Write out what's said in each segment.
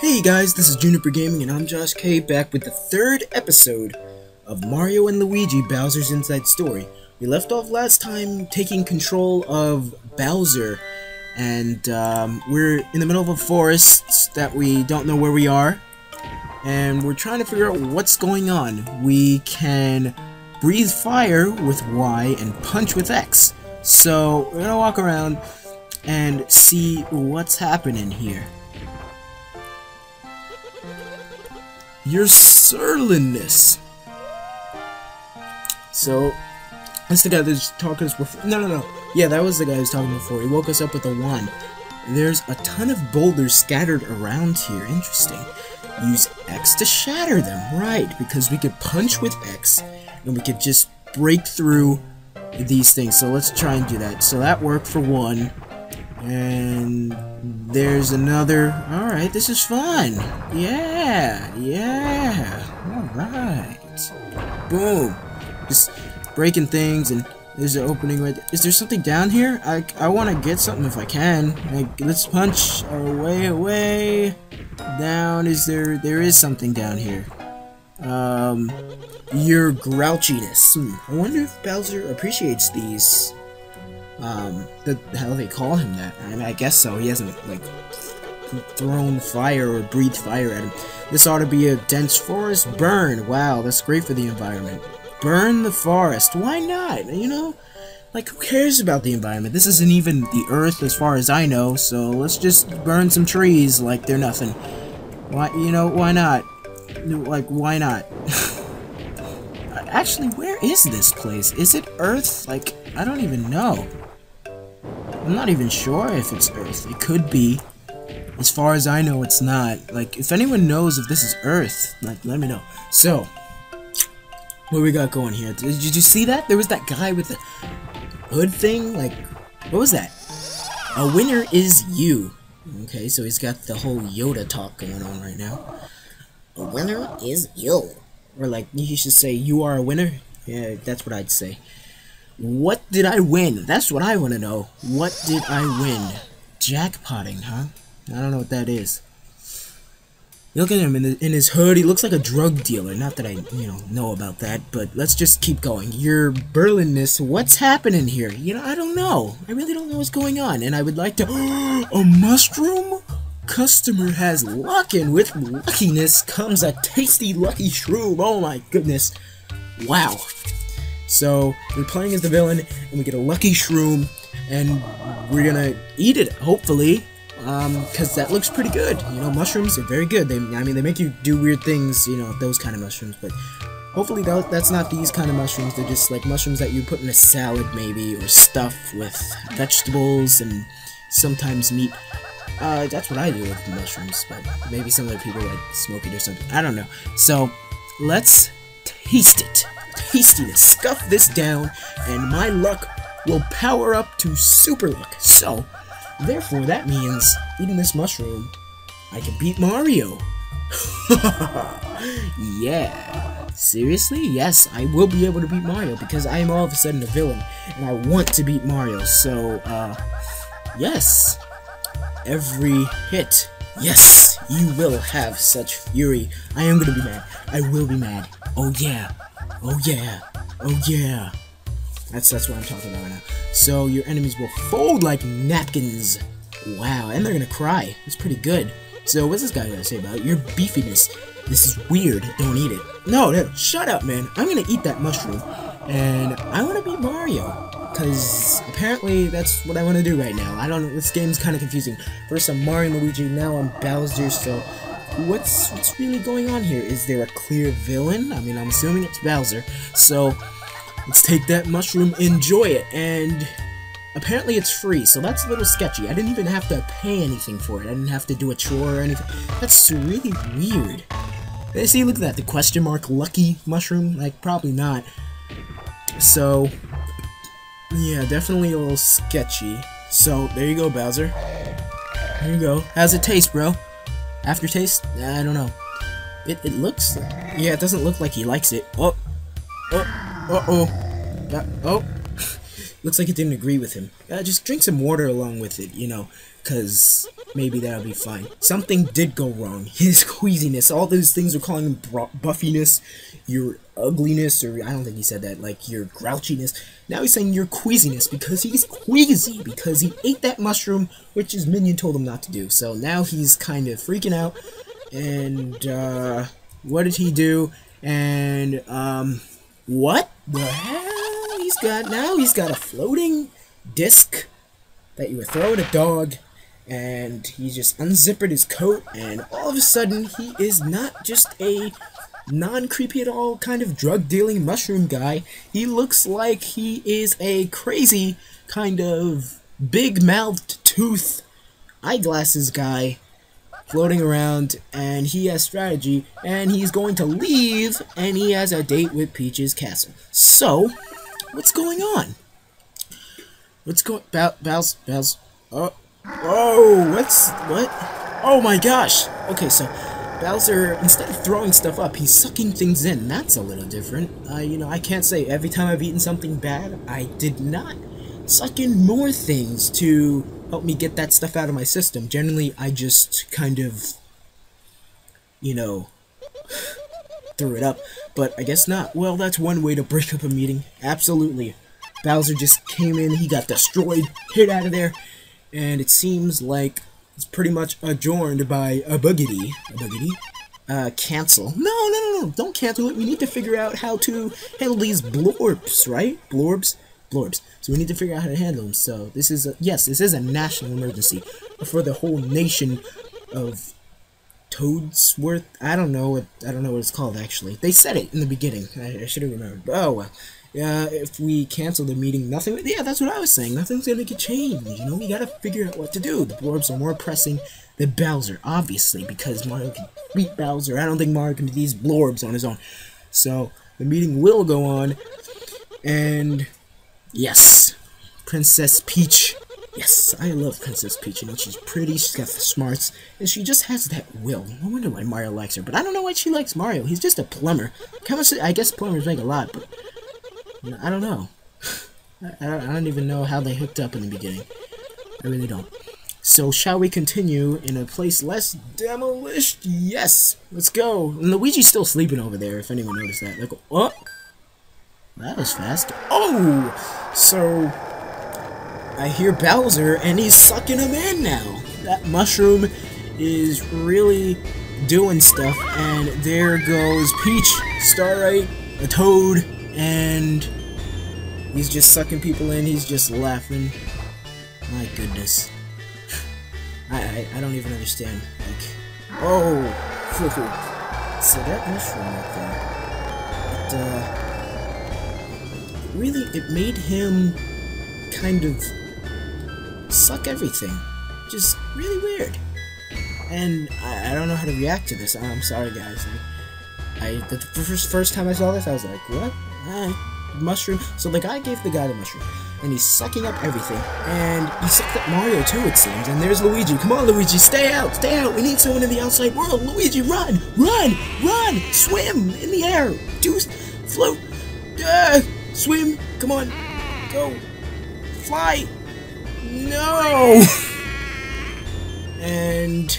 Hey guys, this is Juniper Gaming and I'm Josh K back with the third episode of Mario and Luigi Bowser's Inside Story. We left off last time taking control of Bowser and um, we're in the middle of a forest that we don't know where we are and we're trying to figure out what's going on. We can breathe fire with Y and punch with X. So we're gonna walk around and see what's happening here. Your surliness. So, that's the guy that's talking us before. No, no, no. Yeah, that was the guy who was talking before. He woke us up with a wand. There's a ton of boulders scattered around here. Interesting. Use X to shatter them. Right, because we could punch with X, and we could just break through these things. So let's try and do that. So that worked for one. And there's another. Alright, this is fun. Yeah, yeah. Alright. Boom. Just breaking things and there's an opening right there. Is there something down here? I, I want to get something if I can. Like, let's punch our way away. Down. Is there... There is something down here. Um... Your grouchiness. Hmm. I wonder if Bowser appreciates these um, the hell they call him that? I mean, I guess so. He hasn't like thrown fire or breathed fire at him. This ought to be a dense forest burn. Wow, that's great for the environment. Burn the forest. Why not? You know, like who cares about the environment? This isn't even the Earth, as far as I know. So let's just burn some trees like they're nothing. Why? You know, why not? Like, why not? Actually, where is this place? Is it Earth? Like, I don't even know. I'm not even sure if it's Earth. It could be. As far as I know, it's not. Like, if anyone knows if this is Earth, like, let me know. So, what we got going here? Did, did you see that? There was that guy with the hood thing. Like, what was that? A winner is you. Okay, so he's got the whole Yoda talk going on right now. A winner is you. Or like, you should say, you are a winner? Yeah, that's what I'd say. What did I win? That's what I want to know. What did I win? Jackpotting, huh? I don't know what that is. Look at him in, the, in his hood. He looks like a drug dealer. Not that I, you know, know about that, but let's just keep going. Your Berlinness, what's happening here? You know, I don't know. I really don't know what's going on, and I would like to... a mushroom? Customer has luck, and with luckiness comes a tasty lucky shroom. Oh my goodness. Wow. So we're playing as the villain, and we get a lucky shroom, and we're gonna eat it, hopefully, um, because that looks pretty good. You know, mushrooms are very good. They, I mean, they make you do weird things. You know, those kind of mushrooms, but hopefully that, that's not these kind of mushrooms. They're just like mushrooms that you put in a salad, maybe, or stuff with vegetables and sometimes meat. Uh, that's what I do with mushrooms, but maybe some other people like smoke it or something. I don't know. So, let's taste it tastiness. Scuff this down, and my luck will power up to super luck. So, therefore, that means eating this mushroom, I can beat Mario. yeah. Seriously? Yes, I will be able to beat Mario because I am all of a sudden a villain and I want to beat Mario. So, uh, yes. Every hit. Yes, you will have such fury. I am gonna be mad. I will be mad. Oh yeah. Oh yeah. Oh yeah. That's that's what I'm talking about right now. So your enemies will fold like napkins. Wow, and they're gonna cry. It's pretty good. So what's this guy gonna say about it? Your beefiness? This is weird. Don't eat it. No, no, shut up, man. I'm gonna eat that mushroom, and I want to be Mario. Cause apparently that's what I want to do right now. I don't know. This game's kind of confusing. First I'm Mario Luigi. Now I'm Bowser. So what's what's really going on here? Is there a clear villain? I mean, I'm assuming it's Bowser. So let's take that mushroom, enjoy it, and apparently it's free. So that's a little sketchy. I didn't even have to pay anything for it. I didn't have to do a chore or anything. That's really weird. See, look at that. The question mark lucky mushroom. Like probably not. So yeah, definitely a little sketchy. So there you go, Bowser. There you go. How's it taste, bro? Aftertaste? I don't know. It, it looks... Yeah, it doesn't look like he likes it. Oh. Oh. Uh-oh. Uh, oh. looks like it didn't agree with him. Uh, just drink some water along with it, you know. Because maybe that'll be fine. Something did go wrong. His queasiness, all those things are calling him buffiness, your ugliness, or I don't think he said that, like your grouchiness. Now he's saying your queasiness because he's queasy because he ate that mushroom, which his minion told him not to do. So now he's kind of freaking out. And uh, what did he do? And um, what the hell? He's got now. He's got a floating disc that you would throw at a dog and he just unzippered his coat, and all of a sudden, he is not just a non-creepy at all kind of drug-dealing mushroom guy. He looks like he is a crazy kind of big-mouthed tooth eyeglasses guy floating around, and he has strategy, and he's going to leave, and he has a date with Peach's castle. So, what's going on? What's going... Bow, Bow's... Bow's... Oh, Oh, what's what? Oh my gosh! Okay, so Bowser, instead of throwing stuff up, he's sucking things in. That's a little different. Uh, you know, I can't say every time I've eaten something bad, I did not suck in more things to help me get that stuff out of my system. Generally, I just kind of, you know, threw it up. But I guess not. Well, that's one way to break up a meeting. Absolutely. Bowser just came in, he got destroyed, hit out of there, and it seems like it's pretty much adjourned by a buggity. A buggity? Uh, cancel. No, no, no, no, don't cancel it. We need to figure out how to handle these blorbs, right? Blorbs? Blorbs. So we need to figure out how to handle them. So this is, a, yes, this is a national emergency for the whole nation of Toadsworth. I don't know what, I don't know what it's called, actually. They said it in the beginning. I, I should have remembered. Oh, well uh, if we cancel the meeting, nothing. Yeah, that's what I was saying. Nothing's gonna get changed. You know, we gotta figure out what to do. The Blorbs are more pressing than Bowser, obviously, because Mario can beat Bowser. I don't think Mario can beat these Blorbs on his own. So the meeting will go on, and yes, Princess Peach. Yes, I love Princess Peach. You know, she's pretty, she's got the smarts, and she just has that will. No wonder why Mario likes her. But I don't know why she likes Mario. He's just a plumber. I guess plumbers make a lot, but I don't know. I don't, I don't even know how they hooked up in the beginning. I really don't. So shall we continue in a place less demolished? Yes! Let's go! And Luigi's still sleeping over there, if anyone noticed that. Like, oh! That was fast. Oh! So, I hear Bowser, and he's sucking him in now. That mushroom is really doing stuff, and there goes Peach, Starlight, a Toad, and he's just sucking people in, he's just laughing. My goodness. I, I, I don't even understand. Like, oh, so that mushroom right there, it, uh, really, it made him kind of suck everything. Just really weird. And I, I don't know how to react to this. I'm sorry, guys. I the first first time I saw this, I was like, what? eh, mushroom. So the guy gave the guy the mushroom, and he's sucking up everything. And he sucked up Mario too, it seems. And there's Luigi. Come on, Luigi, stay out, stay out. We need someone in the outside world. Luigi, run, run, run, swim in the air, do float, uh, swim. Come on, go, fly. No. and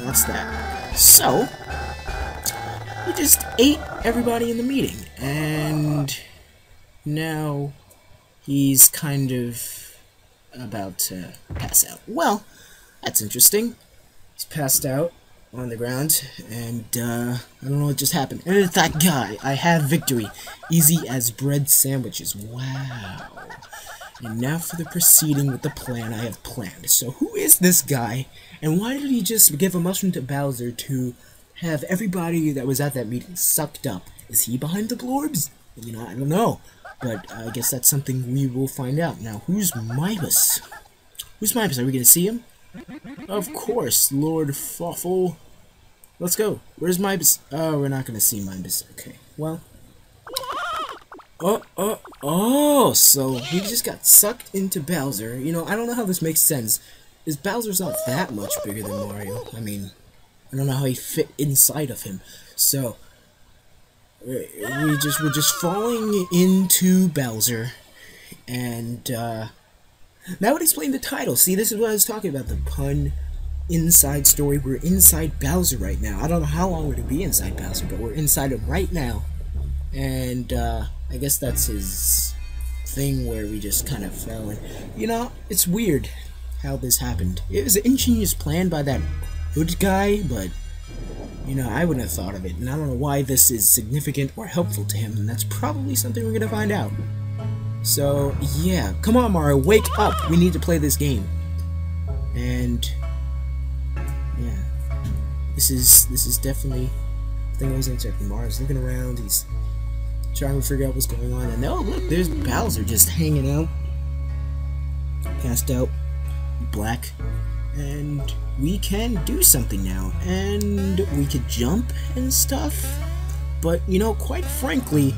that's that. So he just ate everybody in the meeting, and now he's kind of about to pass out. Well, that's interesting. He's passed out on the ground, and uh, I don't know what just happened. And it's that guy. I have victory. Easy as bread sandwiches. Wow. And now for the proceeding with the plan I have planned. So who is this guy, and why did he just give a mushroom to Bowser to have everybody that was at that meeting sucked up. Is he behind the blorbs? You know, I don't know. But I guess that's something we will find out. Now, who's Midbus? Who's Midbus? Are we going to see him? Of course, Lord Fawful. Let's go. Where's Midbus? Oh, we're not going to see Midbus. Okay, well. Oh, oh, oh, so he just got sucked into Bowser. You know, I don't know how this makes sense. Is Bowser's not that much bigger than Mario? I mean, I don't know how he fit inside of him. So we just we're just falling into Bowser, and uh, that would explain the title. See, this is what I was talking about—the pun inside story. We're inside Bowser right now. I don't know how long we're gonna be inside Bowser, but we're inside him right now. And uh, I guess that's his thing where we just kind of fell. And you know, it's weird how this happened. It was an ingenious plan by that hood guy, but you know, I wouldn't have thought of it, and I don't know why this is significant or helpful to him, and that's probably something we're gonna find out. So, yeah, come on Mario, wake up! We need to play this game. And, yeah, this is, this is definitely the thing I was expecting. Mario's looking around, he's trying to figure out what's going on, and oh look, there's Bowser just hanging out, passed out, black, and we can do something now, and we could jump and stuff, but you know, quite frankly,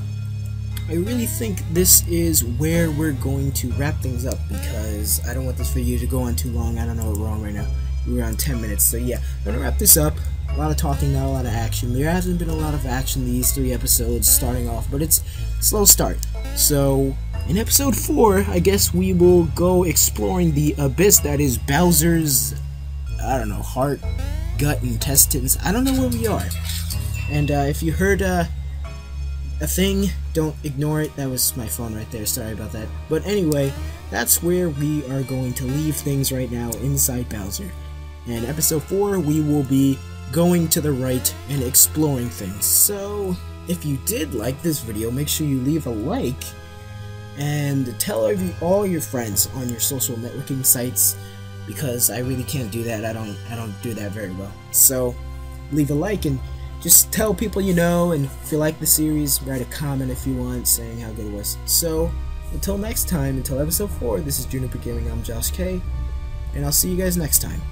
I really think this is where we're going to wrap things up because I don't want this video to go on too long. I don't know what we're on right now. We're on 10 minutes, so yeah, I'm gonna wrap this up. A lot of talking, not a lot of action. There hasn't been a lot of action these three episodes starting off, but it's slow start. So in episode 4, I guess we will go exploring the abyss that is Bowser's, I don't know, heart, gut, intestines. I don't know where we are. And uh, if you heard uh, a thing, don't ignore it. That was my phone right there. Sorry about that. But anyway, that's where we are going to leave things right now inside Bowser. And episode 4, we will be going to the right and exploring things. So, if you did like this video, make sure you leave a like and tell all your friends on your social networking sites because I really can't do that. I don't I don't do that very well. So, leave a like and just tell people you know and if you like the series write a comment if you want saying how good it was so until next time until episode 4 this is juniper gaming i'm josh k and i'll see you guys next time